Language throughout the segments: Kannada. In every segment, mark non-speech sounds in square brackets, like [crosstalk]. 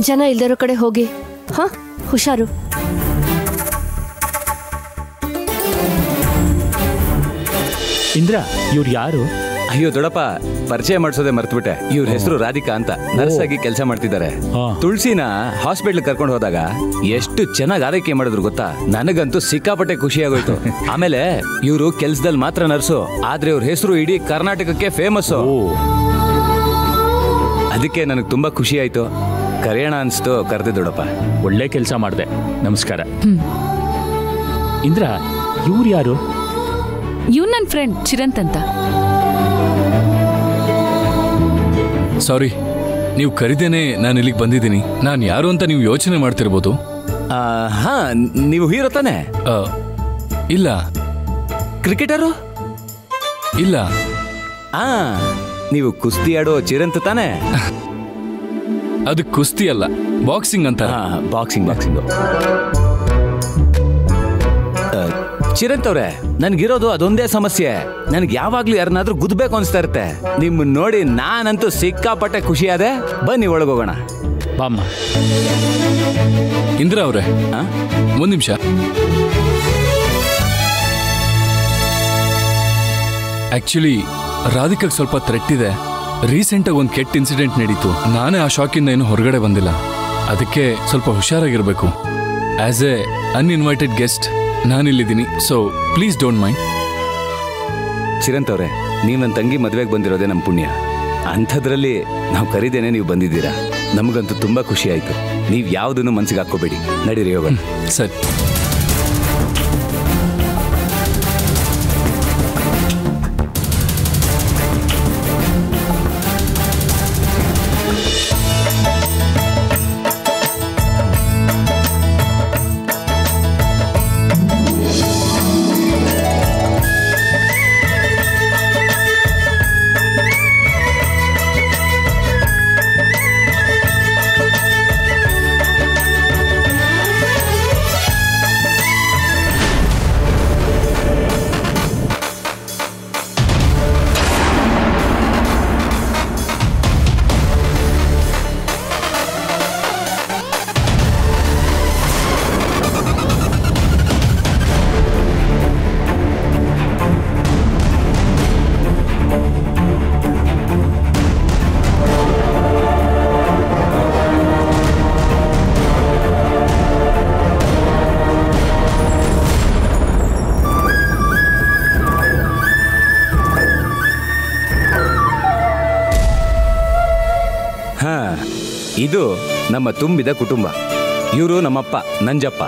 ಜನ ಇಲ್ದಿರೋ ಕಡೆ ಹೋಗಿ ಹಾ ಹುಷಾರು. ಇಂದ್ರ ಇವ್ರು ಯಾರು? ಅಯ್ಯೋ ದೊಡಪ್ಪ ಪರಿಚಯ ಮಾಡಿಸೋದೆ ಮರ್ತ್ಬಿಟ್ಟೆ. ಇವ್ರ ಹೆಸರು ರಾಧಿಕಾ ಅಂತ. ನರ್ಸ್ ಆಗಿ ಕೆಲಸ ಮಾಡ್ತಿದ್ದಾರೆ. ಹಾ. ತುಳಸಿನ ಹಾಸ್ಪಿಟ್ಲ್ ಕರ್ಕೊಂಡು ಹೋದಾಗ ಎಷ್ಟು ಚೆನ್ನಾಗಿ ಆರೈಕೆ ಮಾಡಿದ್ರು ಗೊತ್ತಾ? ನನಗಂತೂ ಸಿಕ್ಕಾಪಟ್ಟೆ ಖುಷಿ ಆಗೋಯ್ತು. [laughs] ಆಮೇಲೆ ಇವರು ಕೆಲಸದಲ್ಲಿ ಮಾತ್ರ ನರ್ಸು ಆದ್ರೆ ಇವ್ರ ಹೆಸರು ಇಡೀ ಕರ್ನಾಟಕಕ್ಕೆ ಫೇಮಸ್ ಓ ಅದಕ್ಕೆ ನನಗೆ ತುಂಬಾ ಖುಷಿ ಆಯ್ತು. ಕರೆಯೋಣ ಅನ್ಸ್ತು ಕರೆದೆ ದೊಡ್ಡಪ್ಪ ಒಳ್ಳೆ ಕೆಲಸ ಮಾಡಿದೆ. ನಮಸ್ಕಾರ. ಇಂದ್ರ ಇವ್ರು ಯಾರು? ಇವ್ ನನ್ನ ಫ್ರೆಂಡ್ ಚಿರಂತ್ ಅಂತ. ಸಾರಿ ನೀವು ಕರಿದೇನೆ ನಾನು ಇಲ್ಲಿಗೆ ಬಂದಿದ್ದೀನಿ. ನಾನು ಯಾರು ಅಂತ ನೀವು ಯೋಚನೆ ಮಾಡ್ತಿರ್ಬೋದು? ಹಾಂ ಹಾ ನೀವು ಹೀರೋ ತಾನೆ? ಆ, ಇಲ್ಲ. ಕ್ರಿಕೆಟರು? ಇಲ್ಲ. ಆ ನೀವು ಕುಸ್ತಿ ಆಡೋ ಚಿರಂತ ತಾನೆ? [laughs] ಅದು ಕುಸ್ತಿ ಅಲ್ಲ ಬಾಕ್ಸಿಂಗ್ ಅಂತ ಬಾಕ್ಸಿಂಗ್ ಬಾಕ್ಸಿಂಗ್ ಚಿರಂತ್ ಅವ್ರೆ ನನ್ಗಿರೋದು ಅದೊಂದೇ ಸಮಸ್ಯೆ. ನನ್ಗೆ ಯಾವಾಗ್ಲೂ ಯಾರನ್ನಾದ್ರೂ ಗುದ್ಬೇಕು ಅನ್ಸ್ತಾ ಇರುತ್ತೆ. ನಿಮ್ಮನ್ನ ನೋಡಿ ನಾನಂತೂ ಸಿಕ್ಕಾಪಟ್ಟೆ ಖುಷಿ ಆದೆ ಬನ್ನಿ ಒಳಗೋಗೋಣ. ಬಾಮ್ಮ. ಇಂದ್ರ ಅವ್ರೆ? ಒಂದ್ ನಿಮಿಷ. ಆಕ್ಚುಲಿ ರಾಧಿಕಾಗ್ ಸ್ವಲ್ಪ ಥ್ರೆಟ್ ಇದೆ. ರೀಸೆಂಟಾಗಿ ಒಂದು ಕೆಟ್ಟ ಇನ್ಸಿಡೆಂಟ್ ನಡೀತು. ನಾನೇ ಆ ಶಾಕಿಂದ ಏನು ಹೊರಗಡೆ ಬಂದಿಲ್ಲ. ಅದಕ್ಕೆ ಸ್ವಲ್ಪ ಹುಷಾರಾಗಿರ್ಬೇಕು. ಆಸ್ ಎ ಅನ್ಇನ್ವೈಟೆಡ್ ಗೆಸ್ಟ್ ನಾನು ಇಲ್ಲಿದ್ದೀನಿ so please don't mind Chiranth ಅವರೇ ನೀವು ನನ್ನ ತಂಗಿ ಮದುವೆಗೆ ಬಂದಿರೋದೇ ನಮ್ಮ ಪುಣ್ಯ. ಅಂಥದ್ರಲ್ಲಿ ನಾವು ಕರೀದೇನೆ ನೀವು ಬಂದಿದ್ದೀರಾ? ನಮಗಂತೂ ತುಂಬ ಖುಷಿ ಆಯಿತು. ನೀವು ಯಾವುದನ್ನು ಮನಸ್ಸಿಗೆ ಹಾಕ್ಕೋಬೇಡಿ. ನಡೀರಿ ಹೋಗೋಣ ಸರಿ. ಇದು ನಮ್ಮ ತುಂಬಿದ ಕುಟುಂಬ. ಇವರು ನಮ್ಮಪ್ಪ, ನಂಜಪ್ಪ.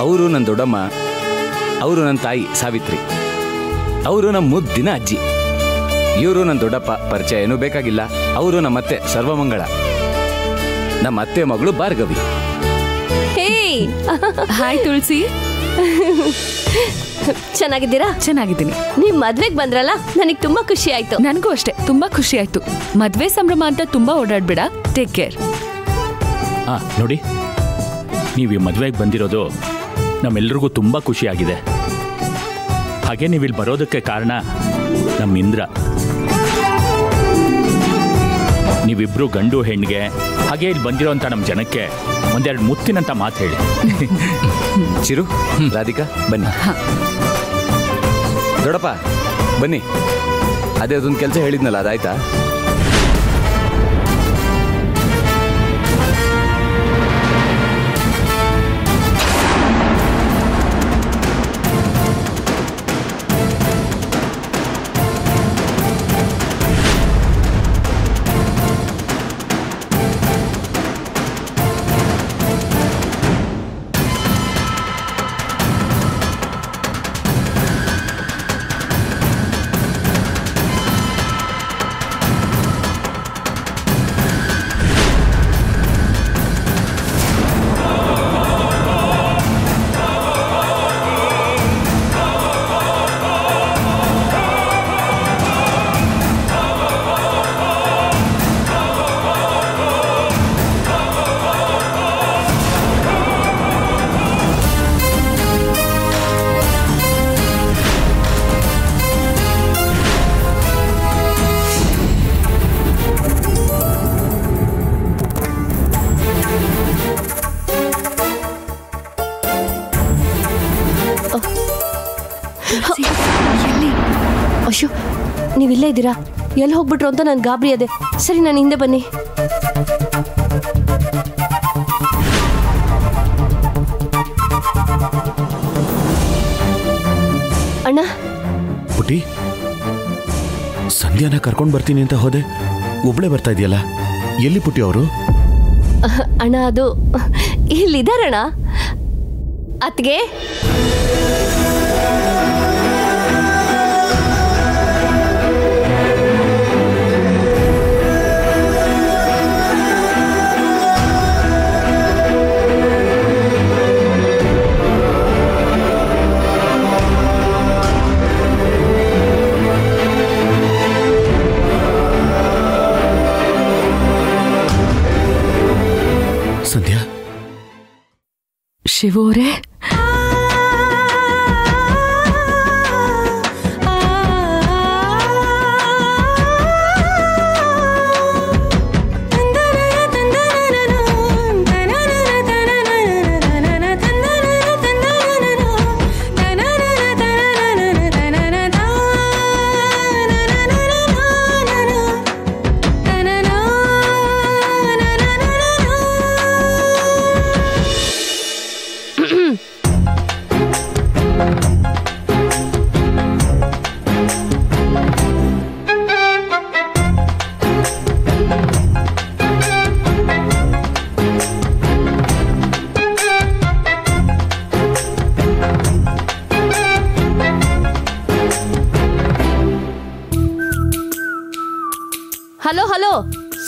ಅವರು ನನ್ನ ದೊಡ್ಡಮ್ಮ, ಅವರು ನನ್ನ ತಾಯಿ ಸಾವಿತ್ರಿ. ಅವರು ನಮ್ಮ ಮುದ್ದಿನ ಅಜ್ಜಿ. ಇವರು ನನ್ನ ದೊಡ್ಡಪ್ಪ, ಪರಿಚಯ ಏನೂ ಬೇಕಾಗಿಲ್ಲ. ಅವರು ನಮ್ಮತ್ತೆ ಸರ್ವಮಂಗಳ. ನಮ್ಮ ಅತ್ತೆ ಮಗಳು ಭಾರ್ಗವಿ. [laughs] ಹಾಯ್ ತುಳಸಿ. [laughs] ಚೆನ್ನಾಗಿದ್ದೀರಾ? ಚೆನ್ನಾಗಿದ್ದೀನಿ. ನೀವ್ ಮದ್ವೆಗ್ ಬಂದ್ರಲ್ಲ ನನಗ್ ತುಂಬಾ ಖುಷಿ ಆಯ್ತು. ನನಗೂ ಅಷ್ಟೇ ತುಂಬಾ ಖುಷಿ ಆಯ್ತು. ಮದ್ವೆ ಸಂಭ್ರಮ ಅಂತ ತುಂಬಾ ಓಡಾಡ್ಬೇಡ ಟೇಕ್ ಕೇರ್ ಆ, ನೋಡಿ ನೀವು ಈ ಮದುವೆಗೆ ಬಂದಿರೋದು ನಮ್ಮೆಲ್ರಿಗೂ ತುಂಬ ಖುಷಿಯಾಗಿದೆ ಹಾಗೆ ನೀವು ಇಲ್ಲಿ ಬರೋದಕ್ಕೆ ಕಾರಣ ನಮ್ಮ ಇಂದ್ರ. ನೀವಿಬ್ರು ಗಂಡು ಹೆಣ್ಣಿಗೆ ಹಾಗೆ ಇಲ್ಲಿ ಬಂದಿರೋಂಥ ನಮ್ಮ ಜನಕ್ಕೆ ಒಂದೆರಡು ಮುತ್ತಿನಂತ ಮಾತು ಹೇಳಿ. ಚಿರು ರಾಧಿಕಾ ಬನ್ನಿ. ದೊಡಪ್ಪ ಬನ್ನಿ. ಅದೇ ಅದೊಂದು ಕೆಲಸ ಹೇಳಿದ್ನಲ್ಲ ಅದಾಯ್ತಾ? ನೀವು ಇಲ್ಲೇ ಇದ್ದೀರಾ? ಎಲ್ಲಿ ಹೋಗ್ಬಿಟ್ರು ಅಂತ ನಾನು ಗಾಬರಿ ಅದೆ. ಸರಿ ನಾನು ಹಿಂದೆ ಬನ್ನಿ. ಅಣ್ಣ? ಪುಟಿ ಸಂಧ್ಯಾನ ಕರ್ಕೊಂಡು ಬರ್ತೀನಿ ಅಂತ ಹೋದೆ. ಒಬ್ಳೆ ಬರ್ತಾ ಇದೆಯಲ್ಲ ಎಲ್ಲಿ ಪುಟಿ ಅವರು? ಅಣ್ಣ ಅದು ಇಲ್ಲಿದ್ದಾರಣ್ಣ ಅತ್ಗೆ शिवोरे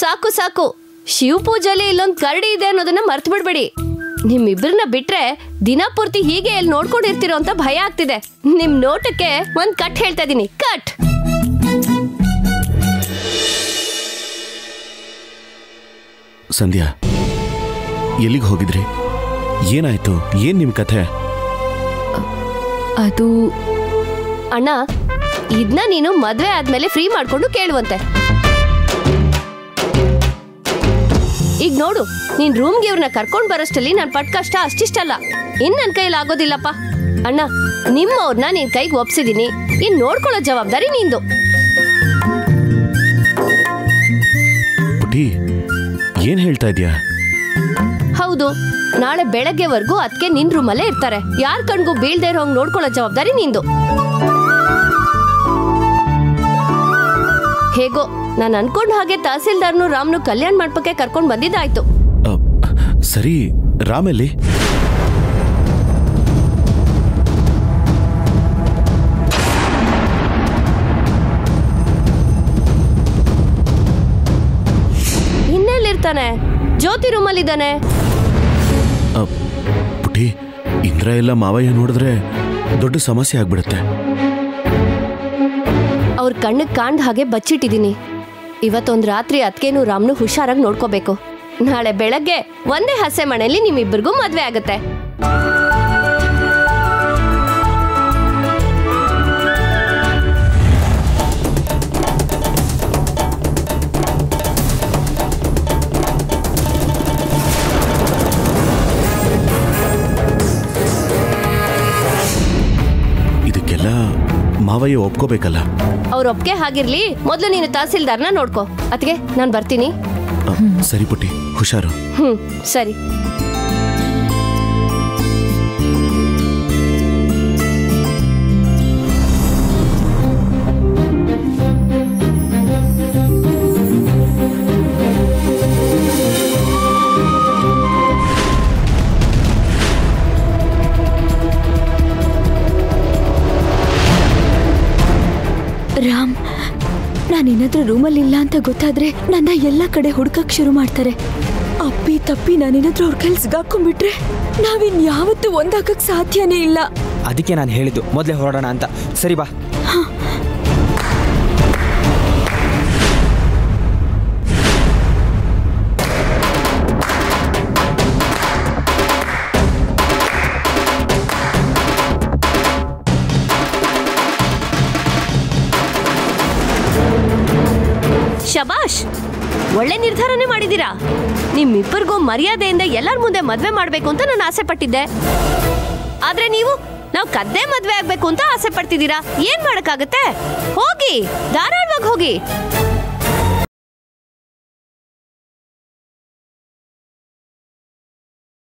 ಸಾಕು ಸಾಕು. ಶಿವ ಪೂಜೆಲಿ ಇಲ್ಲೊಂದು ಕರಡಿ ಇದೆ ಅನ್ನೋದನ್ನ ಮರ್ತು ಬಿಡ್ಬೇಡಿ ನಿಮ್ಮಿಬ್ಬರನ್ನ ಬಿಟ್ರೆ ದಿನ ಪೂರ್ತಿ ಹೀಗೆ ಎಲ್ಲಿ ನೋಡ್ಕೊಂಡಿರ್ತಿರೋ ಅಂತ ಭಯ ಆಗ್ತಿದೆ. ನಿಮ್ ನೋಟಕ್ಕೆ ಒಂದ್ ಕಟ್ ಹೇಳ್ತಾ ಇದೀನಿ. ಕಟ್! ಸಂಧ್ಯಾ ಎಲ್ಲಿಗೆ ಹೋಗಿದ್ರಿ? ಏನಾಯ್ತು? ಏನ್ ನಿಮ್ ಕಥೆ? ಅದು ಅಣ್ಣ ಇದನ್ನ ನೀನು ಮದ್ವೆ ಆದ್ಮೇಲೆ ಫ್ರೀ ಮಾಡ್ಕೊಂಡು ಕೇಳುವಂತೆ. ಈಗ ನೋಡು ನೀನ್ ರೂಮ್ಗೆ ಇವ್ರನ್ನ ಕರ್ಕೊಂಡ್ ಬರೋಷ್ಟಲ್ಲಿ ನನ್ ಪಟ್ ಕಷ್ಟ ಅಷ್ಟಿಷ್ಟಲ್ಲ. ಇನ್ ನನ್ ಕೈಯಲ್ಲಿ ಆಗೋದಿಲ್ಲಪ್ಪ. ಅಣ್ಣ ನಿಮ್ಮವ್ರನ್ನ ನಿನ್ ಕೈಗೆ ಒಪ್ಸಿದೀನಿ. ಇನ್ ನೋಡ್ಕೊಳ್ಳೋ ಜವಾಬ್ದಾರಿ ನಿಂದು. ಏನ್ ಹೇಳ್ತಾ ಇದ್ಯಾ? ಹೌದು ನಾಳೆ ಬೆಳಗ್ಗೆವರೆಗೂ ಅದಕ್ಕೆ ನಿನ್ ರೂಮಲ್ಲೇ ಇರ್ತಾರೆ. ಯಾರ ಕಣ್ಗೂ ಬೀಳ್ದೇ ಇರೋ ನೋಡ್ಕೊಳ್ಳೋ ಜವಾಬ್ದಾರಿ ನಿಂದು. ಹೇಗೋ? ನಾನು ಅನ್ಕೊಂಡ ಹಾಗೆ ತಹಸೀಲ್ದಾರ್ನು ರಾಮ್ನು ಕಲ್ಯಾಣ ಮಂಟಪಕ್ಕೆ ಕರ್ಕೊಂಡ್ ಬಂದಿದ್ದಾಯ್ತು. ಸರಿ ರಾಮಲ್ಲಿ? ಇನ್ನೆಲ್ಲಿರ್ತಾನೆ? ಜ್ಯೋತಿ ರೂಮಲ್ಲಿದ್ದಾನೆ. ಇದ್ದಾನೆ ಪುಟಿ ಇಂದ್ರ ಎಲ್ಲ ಮಾವಯ್ಯ ನೋಡಿದ್ರೆ ದೊಡ್ಡ ಸಮಸ್ಯೆ ಆಗ್ಬಿಡುತ್ತೆ. ಕಣ್ಣಿಗೆ ಕಾಣ್ದ ಹಾಗೆ ಬಚ್ಚಿಟ್ಟಿದ್ದೀನಿ ಇವತ್ತೊಂದು ರಾತ್ರಿ ಅದಕ್ಕೇನು ರಾಮ್ನು ಹುಷಾರಾಗಿ ನೋಡ್ಕೋಬೇಕು. ನಾಳೆ ಬೆಳಗ್ಗೆ ಒಂದೇ ಹಸೆ ಮನೆಯಲ್ಲಿ ನಿಮ್ಮಿಬ್ಬರಿಗೂ ಮದುವೆ ಆಗತ್ತೆ. ಮಾವಯ್ಯ ಒಪ್ಕೋಬೇಕಲ್ಲ. ಅವ್ರ ಒಪ್ಗೆ ಹಾಗಿರ್ಲಿ ಮೊದಲು ನೀನು ತಹಸೀಲ್ದಾರ್ನ ನೋಡ್ಕೋ. ಅತ್ಗೆ ನಾನು ಬರ್ತೀನಿ. ಸರಿ ಪುಟ್ಟಿ ಹುಷಾರು. ಹ್ಮ್ ಸರಿ. ನಾನೇನಾದ್ರೂ ರೂಮಲ್ಲಿ ಇಲ್ಲ ಅಂತ ಗೊತ್ತಾದ್ರೆ ನನ್ನ ಎಲ್ಲ ಕಡೆ ಹುಡ್ಕಕ್ ಶುರು ಮಾಡ್ತಾರೆ. ಅಪ್ಪಿ ತಪ್ಪಿ ನಾನೇನಾದ್ರೂ ಅವ್ರ ಕೆಲ್ಸ ಸಿಗಾಕೊಂಡ್ಬಿಟ್ರೆ ನಾವಿನ್ ಯಾವತ್ತೂ ಒಂದಾಗಕ್ ಸಾಧ್ಯನೇ ಇಲ್ಲ. ಅದಕ್ಕೆ ನಾನು ಹೇಳಿದ್ದು, ಮೊದ್ಲೇ ಹೊರಡೋಣ ಅಂತ. ಸರಿ ಬಾ. ಒಳ್ಳೆ ನಿರ್ಧಾರನೇ ಮಾಡಿದೀರಾ ನಿಮ್ಮಿಬ್ಬರಿಗೂ ಮರ್ಯಾದೆಯಿಂದ ಎಲ್ಲರ ಮುಂದೆ ಮದ್ವೆ ಮಾಡ್ಬೇಕು ಅಂತ ನಾನು ಆಸೆ ಪಟ್ಟಿದ್ದೆ. ಆದ್ರೆ ನೀವು, ನಾವು ಕದ್ದೇ ಮದ್ವೆ ಆಗ್ಬೇಕು ಅಂತ ಆಸೆ ಪಡ್ತಿದ್ದೀರಾ? ಏನ್ ಮಾಡಕ್ಕಾಗತ್ತೆ? ಹೋಗಿ, ಧಾರಾಳವಾಗಿ ಹೋಗಿ.